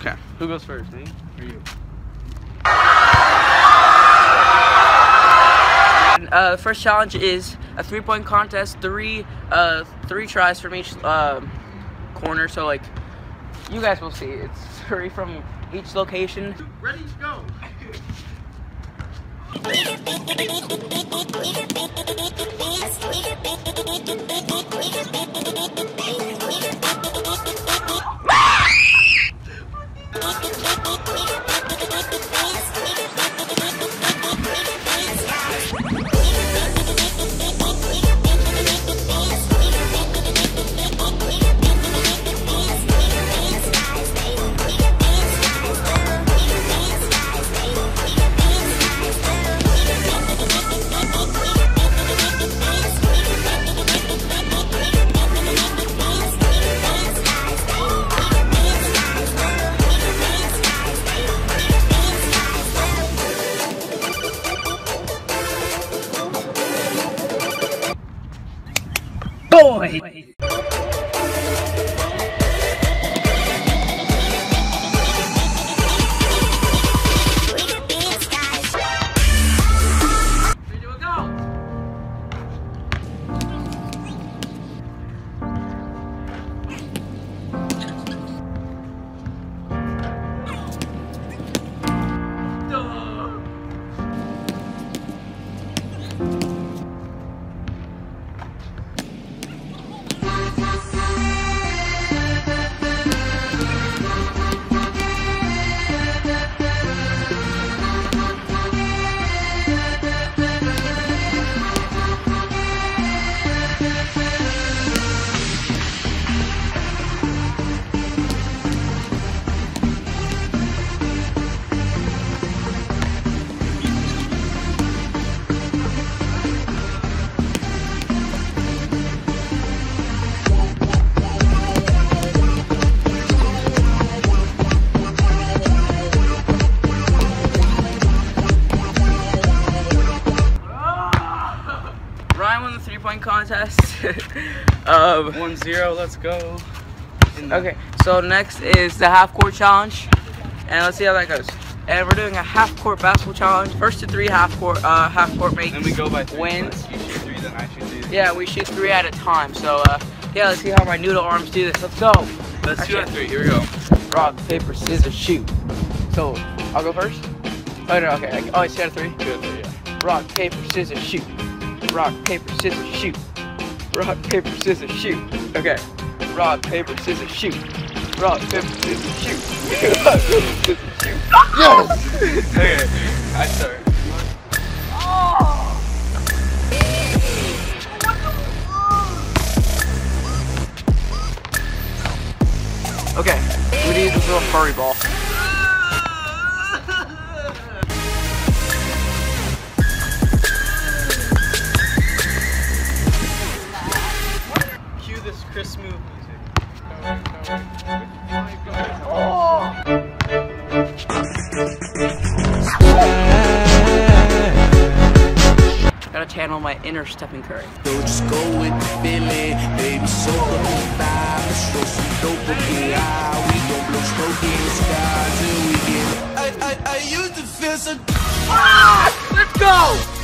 Okay, who goes first, me or you? Uh, the first challenge is a three-point contest. Three, uh, three tries from each um, corner. So like, you guys will see. It's three from each location. Ready to go. Thank you. Corre! Won the three-point contest. um, 1-0, let's go. okay, so next is the half-court challenge, and let's see how that goes. And we're doing a half-court basketball challenge. First to three half-court, uh, half-court makes Then we go by three. wins. You shoot three, then I shoot three. Yeah, we shoot three at a time. So uh, yeah, let's see how my noodle arms do this. Let's go. Let's shoot at three. Here we go. Rock, paper, scissors, shoot. So I'll go first. Oh no, okay. I, oh, it's out of three. Two at three, yeah. Rock, paper, scissors, shoot. Rock, paper, scissors, shoot. Rock, paper, scissors, shoot. Okay. Rock, paper, scissors, shoot. Rock, paper, scissors, shoot. Rock, paper, scissors, shoot. Yes! Okay, I start. Okay. We need this little furry ball. Cue this Chris Smooth music. Gotta channel my inner Stephen Curry. So just go with the feeling, baby. So good the vibe. Let's throw some dope up in the eye. We gon' blow smoke in the sky till we get. I, I, I used to feel so. Ah! Let's go!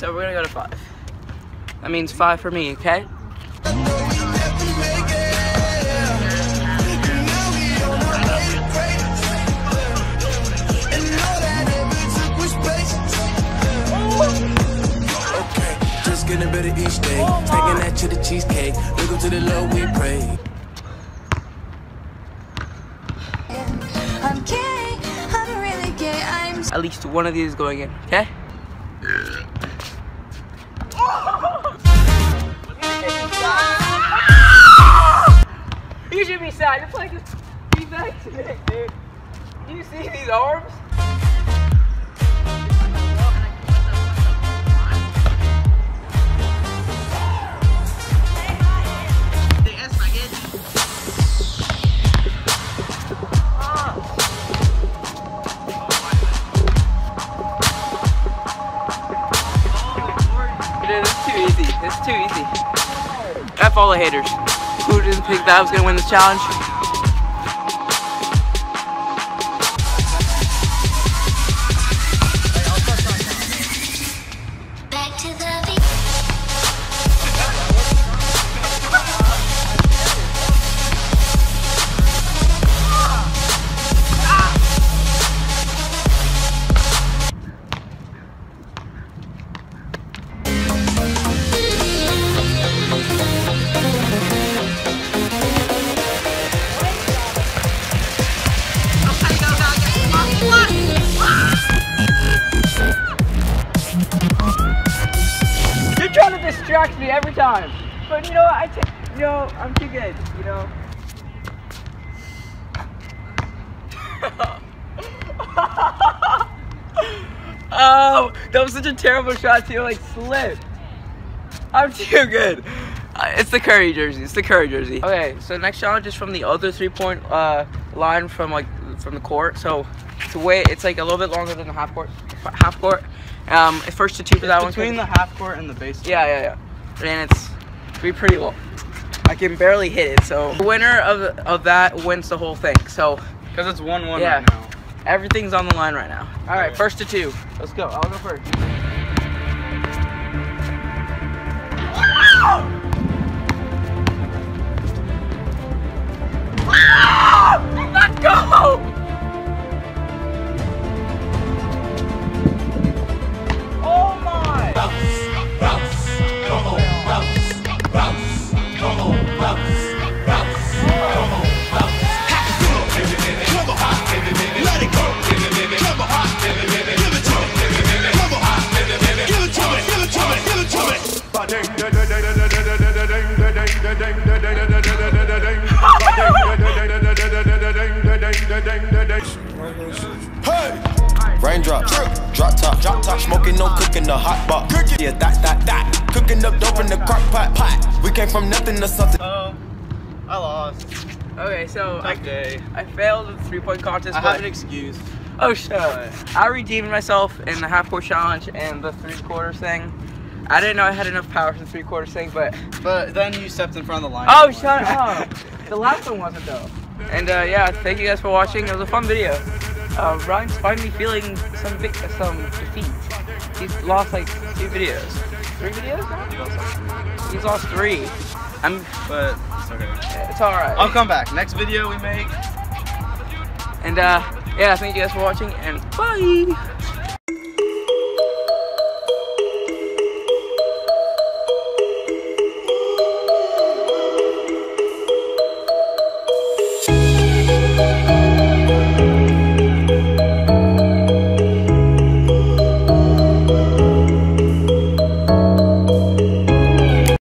So we're gonna go to five. That means five for me, okay? I thought we never make it. Now we on our way to greatness. And all that ever took was patience. Okay, just getting better each day. Taking that to the cheesecake. Look up to the Lord we pray. I'm gay, I'm really gay, I'm At least one of these is going in, okay? You should be sad. You're playing defense today, dude. Do you see these arms? Dude, it's too easy. It's too easy. F all the haters. Who didn't think that I was gonna win this challenge? Trying to distract me every time. But you know what? I take. You know, I'm too good. You know. oh, that was such a terrible shot too. Like slipped. I'm too good. Uh, It's the Curry jersey. It's the Curry jersey. Okay, so next challenge is from the other three-point uh, line from like from the court. So it's way. It's like a little bit longer than the half court. Half court. Um, first to two for that one. Between the half court and the base. Yeah, yeah, yeah. And it's be pretty low. I can barely hit it. So the winner of of that wins the whole thing. So Because it's 1 1 Yeah. right now. everything's on the line right now. All right, first to two. Let's go. I'll go first. Let's go! Raindrop, drop top, drop top, smoking, no cooking, the hot pot. Yeah, that, that, that. Cooking up dope in the crock pot, pot. We came from nothing to something. Oh, I lost. Okay, so I, day. I failed the three-point contest. I but- have an excuse. Oh shut up. I redeemed myself in the half court challenge and the three quarters thing. I didn't know I had enough power for the three quarters thing, but But then you stepped in front of the line. oh shut up. the last one wasn't though. And uh, yeah, thank you guys for watching. It was a fun video. Uh, Ryan's finally feeling some big, some defeat. He's lost like two videos, three videos now. He's lost three. I'm. But it's okay. It's all right. I'll come back. Next video we make. And uh, yeah, thank you guys for watching and bye.